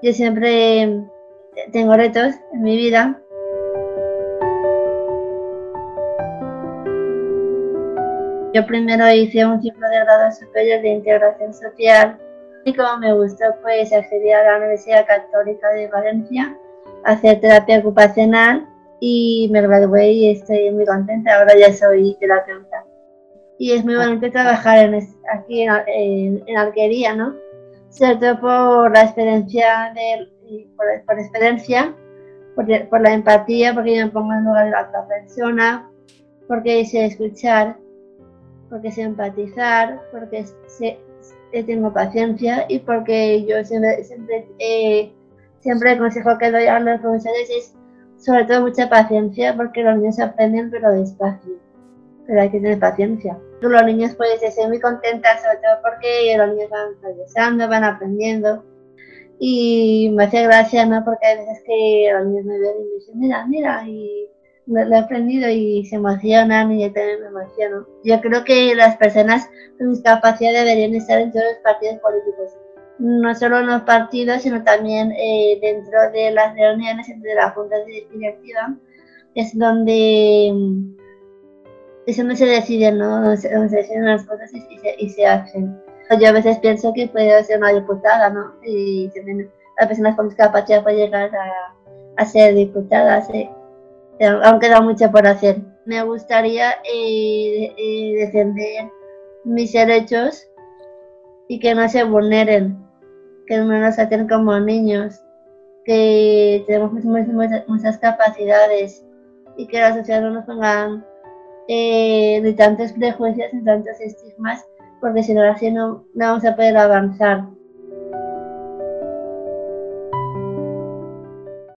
Yo siempre tengo retos en mi vida. Yo primero hice un ciclo de grado superior de integración social y como me gustó pues accedí a la Universidad Católica de Valencia a hacer terapia ocupacional y me gradué y estoy muy contenta. Ahora ya soy terapeuta. Y es muy bonito trabajar en, aquí en, en, Alquería, ¿no? Cierto por la experiencia, de, por, por experiencia, por, por, la empatía, porque yo me pongo en lugar de la otra persona, porque sé escuchar, porque sé empatizar, porque sé, tengo paciencia y porque yo siempre, siempre, eh, siempre el consejo que doy a los profesores es sobre todo mucha paciencia porque los niños aprenden pero despacio. Pero hay que tener paciencia. Los niños pueden ser muy contentas sobre todo porque los niños van progresando, van aprendiendo. Y me hace gracia, ¿no? Porque hay veces que los niños me ven y me dicen, mira, mira, y lo, he aprendido y se emocionan y yo también me emociono. Yo creo que las personas con discapacidad deberían estar en todos los partidos políticos no solo en los partidos, sino también eh, dentro de las reuniones entre la junta directiva, es donde, es donde se deciden, ¿no? donde, se, deciden las cosas y, se, hacen. Yo a veces pienso que puede ser una diputada, ¿no? Y también las personas con discapacidad pueden llegar a, ser diputadas, ¿eh? aún queda mucho por hacer. Me gustaría eh, eh, defender mis derechos y que no se vulneren que no nos traten como niños, que tenemos muchas, capacidades y que la sociedad no nos ponga eh, ni tantos prejuicios ni tantos estigmas, porque si no así no, no vamos a poder avanzar.